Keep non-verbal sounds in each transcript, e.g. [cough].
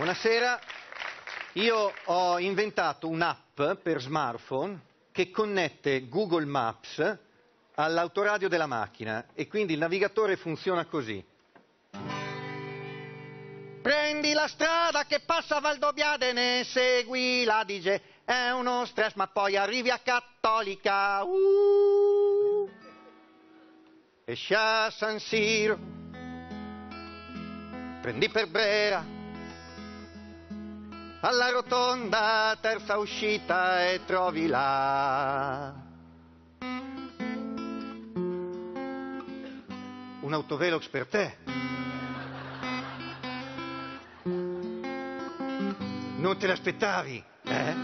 Buonasera. Io ho inventato un'app per smartphone che connette Google Maps all'autoradio della macchina e quindi il navigatore funziona così. Prendi la strada che passa a Valdobbiadene, segui la DJ, è uno stress ma poi arrivi a Cattolica. Uh, esci a San Siro, prendi per Brera, alla rotonda terza uscita e trovi là. Un autovelox per te. Non te l'aspettavi, eh?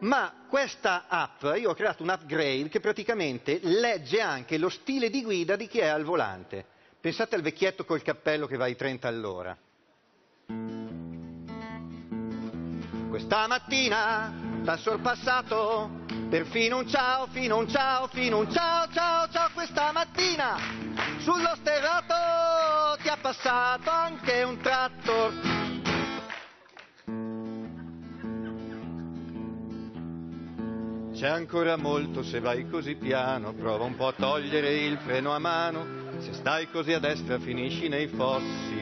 Ma questa app, io ho creato un upgrade che praticamente legge anche lo stile di guida di chi è al volante. Pensate al vecchietto col cappello che va ai 30 all'ora. Questa mattina t'ha sorpassato, perfino un ciao, fino un ciao, fino un ciao, ciao, ciao, questa mattina. Sullo sterrato ti ha passato anche un tractor. C'è ancora molto se vai così piano, prova un po' a togliere il freno a mano, se stai così a destra finisci nei fossi,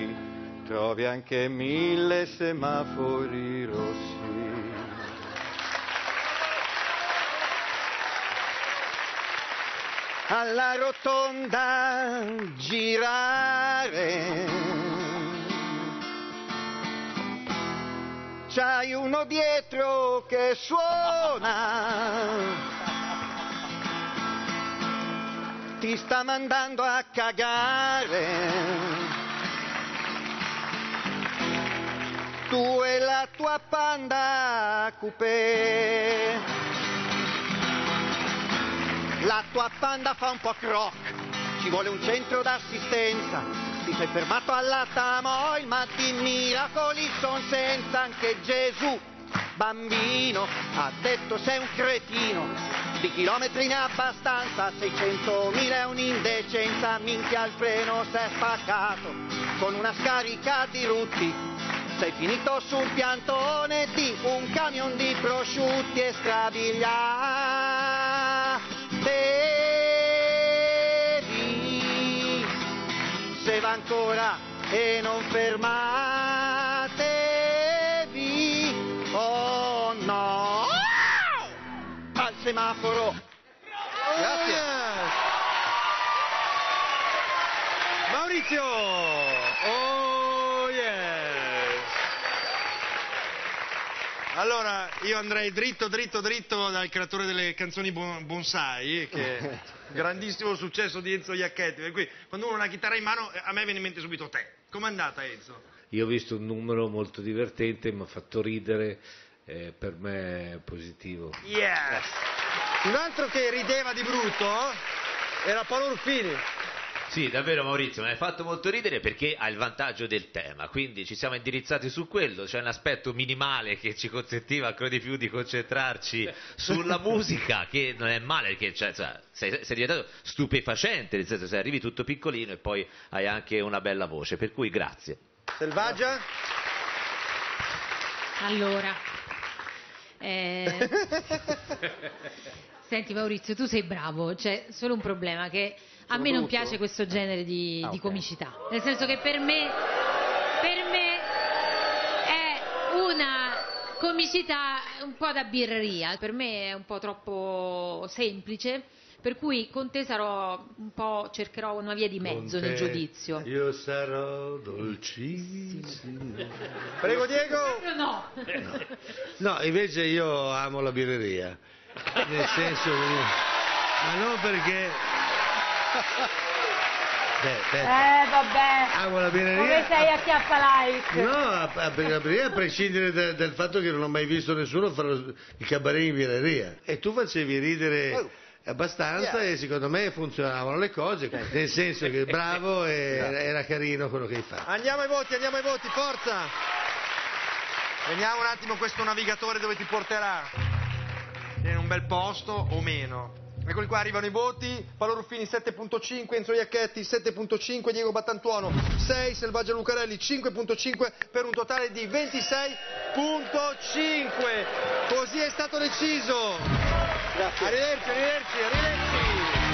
trovi anche mille semafori rossi. Alla rotonda girare. C'hai uno dietro che suona. Ti sta mandando a cagare. Tu e la tua panda coupé. La tua panda fa un po' croc, ci vuole un centro d'assistenza. Ti sei fermato alla Tamoil, ma di miracoli son senza anche Gesù. Bambino, ha detto sei un cretino, di chilometri ha abbastanza, 600.000 è un'indecenza, minchia il freno s'è spaccato, con una scarica di rutti, sei finito sul piantone di un camion di prosciutti e strabiliatevi se va ancora e non fermatevi. Oh no. Al semaforo. Grazie. Maurizio! Oh yes! Allora, io andrei dritto, dritto, dritto dal creatore delle canzoni bon- bonsai, che è [laughs] grandissimo successo di Enzo Iacchetti. Per cui quando uno ha una chitarra in mano, eh, a me viene in mente subito te. Com'è andata Enzo? Io ho visto un numero molto divertente, mi ha fatto ridere, eh, per me è positivo. Yes! Un altro che rideva di brutto era Paolo Ruffini. Sì, davvero Maurizio, mi hai fatto molto ridere perché ha il vantaggio del tema, quindi ci siamo indirizzati su quello, c'è un aspetto minimale che ci consentiva ancora di più di concentrarci sulla [laughs] musica, che non è male perché cioè, cioè, sei, sei diventato stupefacente, nel senso se arrivi tutto piccolino e poi hai anche una bella voce, per cui grazie. Selvaggia? Allora, eh, [laughs] senti Maurizio, tu sei bravo, c'è solo un problema che a me non piace questo genere di, Ah, di ok. comicità, nel senso che per me, per me è una comicità un po' da birreria, per me è un po' troppo semplice, per cui con te sarò un po', cercherò una via di mezzo nel giudizio. Io sarò dolcissimo. Prego Diego! No. No, invece io amo la birreria. Nel senso che... Ma non perché... Beh, beh, Eh, vabbè. amo la birreria. Come sei a chiappa like? No, a, a, birreria a prescindere da- dal fatto che non ho mai visto nessuno fare il cabaret in birreria. E tu facevi ridere Oh. abbastanza e secondo me funzionavano le cose, nel senso che bravo [laughs] e era carino quello che hai fatto. Andiamo ai voti, andiamo ai voti, forza! Vediamo un attimo questo navigatore dove ti porterà. In un bel posto o meno. Eccoli qua, arrivano i voti. Paolo Ruffini 7.5, Enzo Iacchetti 7.5, Diego Battantuono 6, Selvaggia Lucarelli 5.5 per un totale di 26.5. Così è stato deciso. Arrivederci, arrivederci, arrivederci.